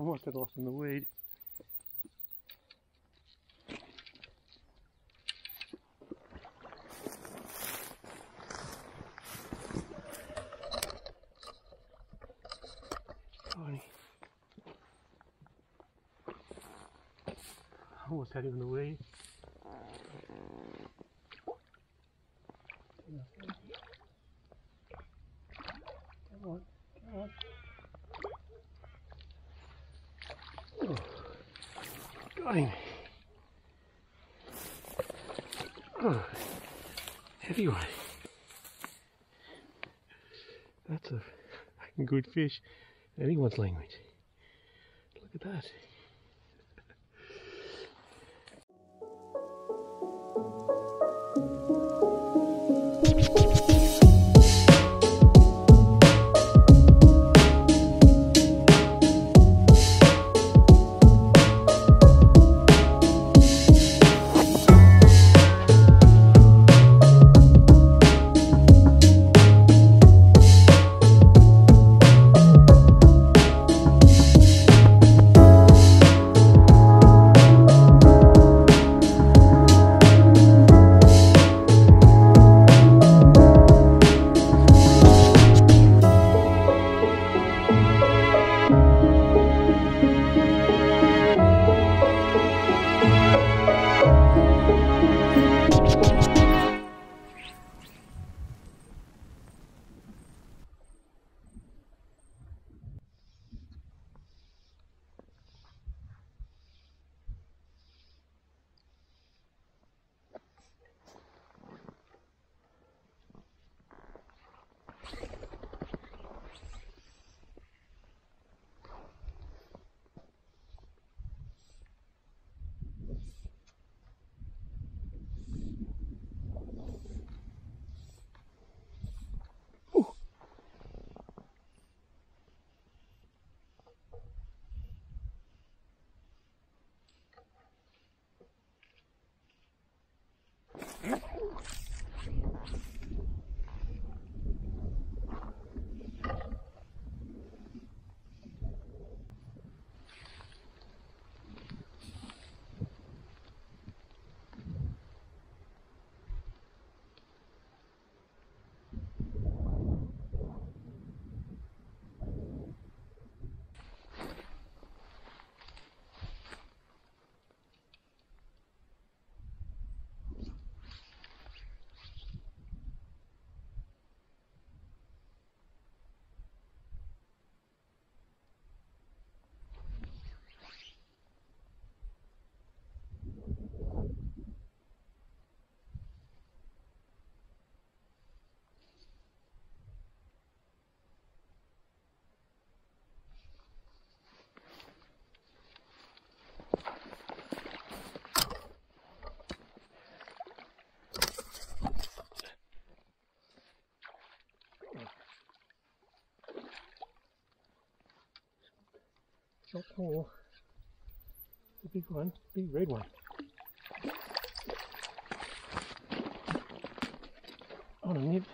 Almost got lost in the weed. Tiny. Almost had him in the weed. Come on, come on. Oh, got him. Oh, heavy one. That's a fucking good fish. Anyone's language. Look at that. Not small. The big one, big red one. On a nib.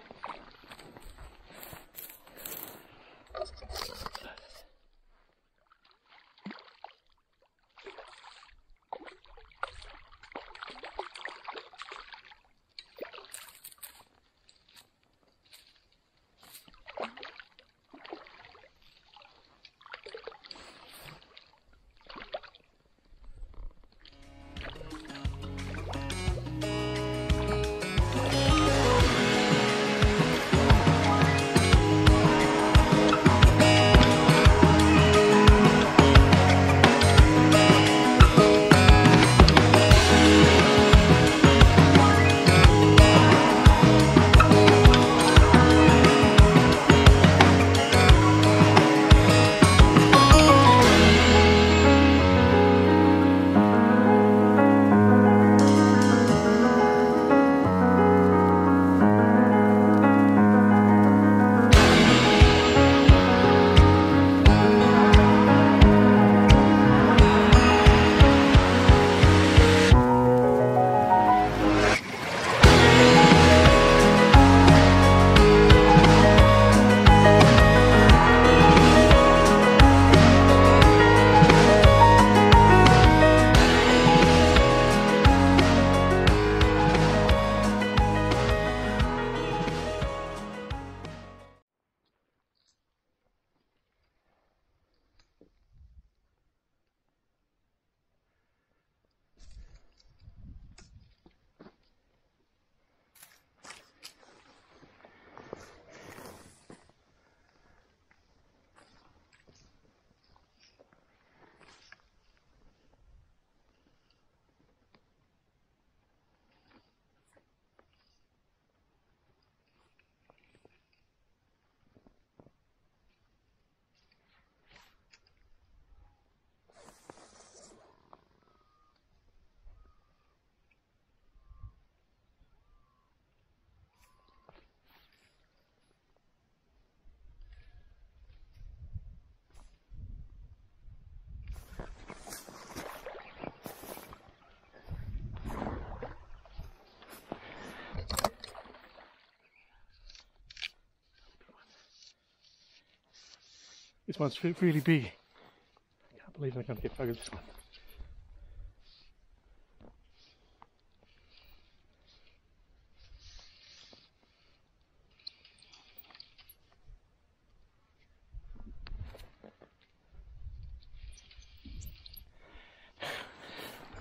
This one's really big. I can't believe I'm going to get buggered this one.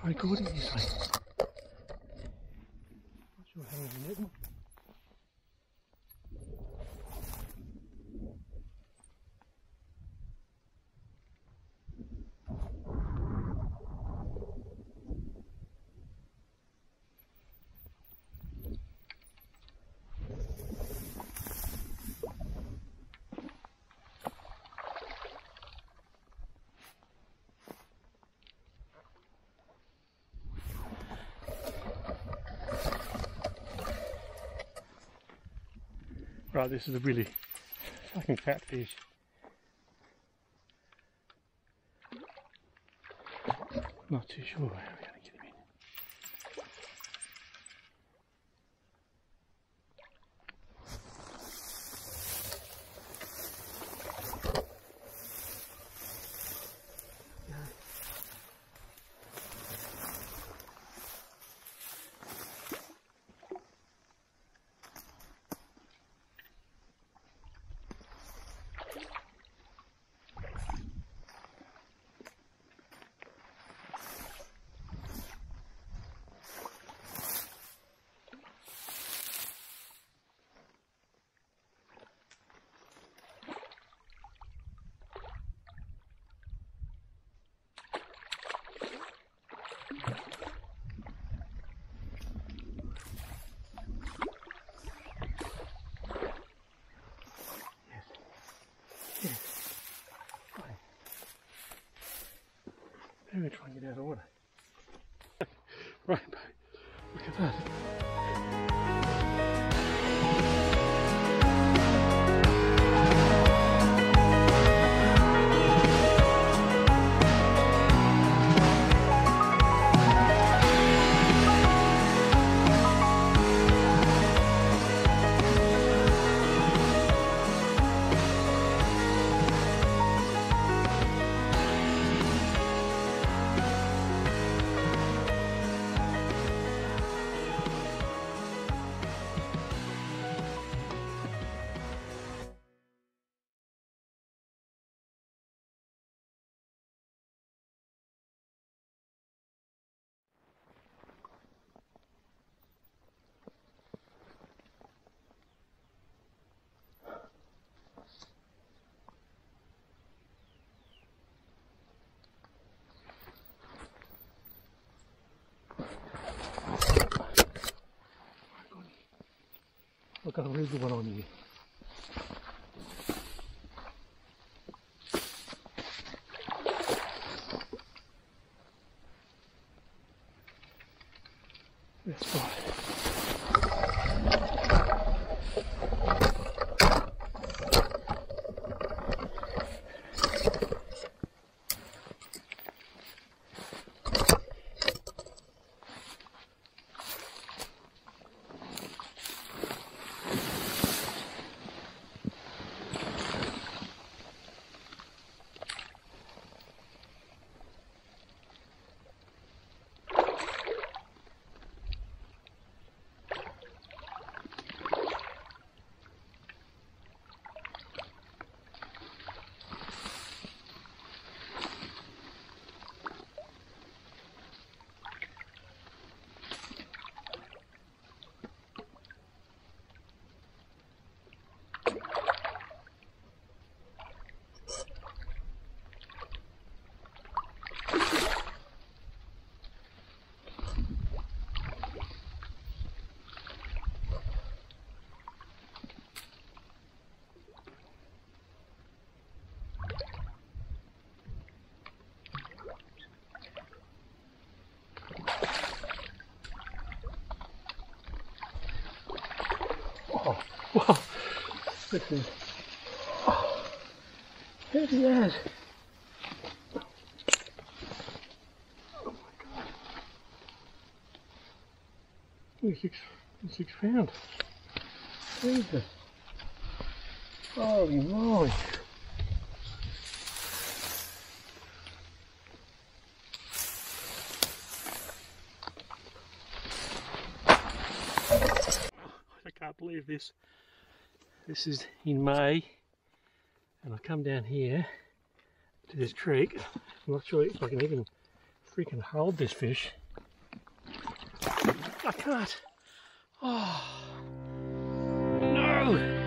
Is this? Not sure how many net Right, this is a really fucking fat fish. Not too sure out of water. right, look at that. Look how really good one freaking oh, heavy ass. Oh my god. 26, 26 pounds. Jesus. Holy moly. I can't believe this. This is in May, and I've come down here to this creek. I'm not sure if I can even freaking hold this fish. I can't. Oh, no!